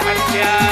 علينا